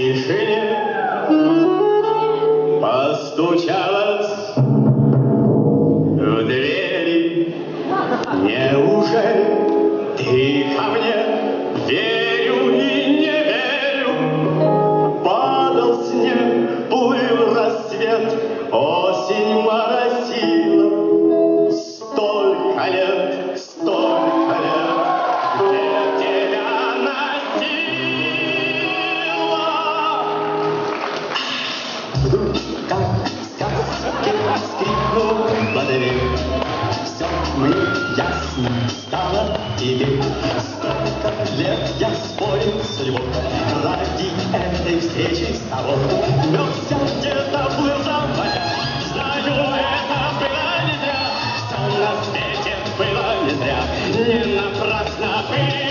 тишине постучалась в двери. Неужели ты ко мне верю и не верю? Падал снег, плыл рассвет, осень морозит. скрипну подавив. Все мне ясно стало тебе. Столько лет я спорил с судьбой ради этой встречи с тобой. Но все где-то плыл Знаю, это было не зря. Все на свете было не зря. Не напрасно были.